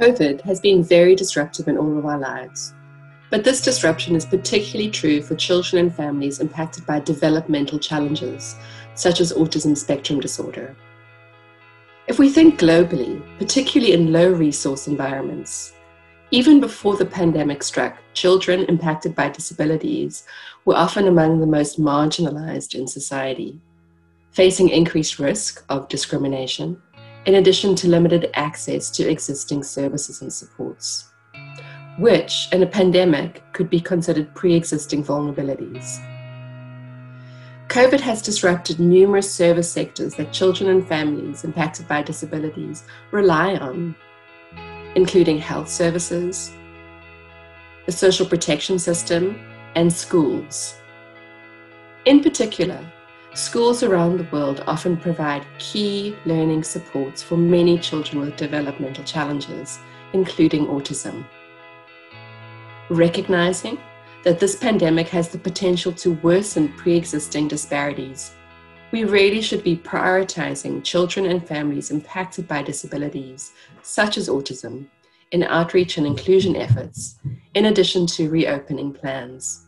COVID has been very disruptive in all of our lives. But this disruption is particularly true for children and families impacted by developmental challenges, such as autism spectrum disorder. If we think globally, particularly in low resource environments, even before the pandemic struck, children impacted by disabilities were often among the most marginalized in society, facing increased risk of discrimination, in addition to limited access to existing services and supports, which in a pandemic could be considered pre existing vulnerabilities. COVID has disrupted numerous service sectors that children and families impacted by disabilities rely on, including health services, the social protection system, and schools. In particular, Schools around the world often provide key learning supports for many children with developmental challenges, including autism. Recognizing that this pandemic has the potential to worsen pre existing disparities, we really should be prioritizing children and families impacted by disabilities, such as autism, in outreach and inclusion efforts, in addition to reopening plans.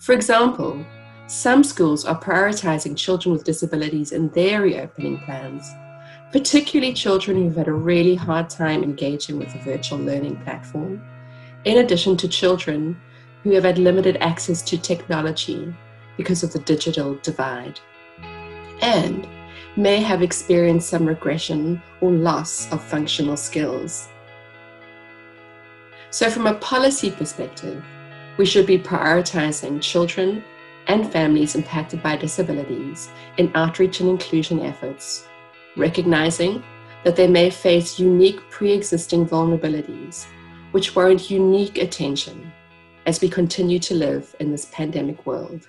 For example, some schools are prioritizing children with disabilities in their reopening plans, particularly children who've had a really hard time engaging with the virtual learning platform, in addition to children who have had limited access to technology because of the digital divide, and may have experienced some regression or loss of functional skills. So, from a policy perspective, we should be prioritizing children and families impacted by disabilities in outreach and inclusion efforts, recognizing that they may face unique pre existing vulnerabilities which warrant unique attention as we continue to live in this pandemic world.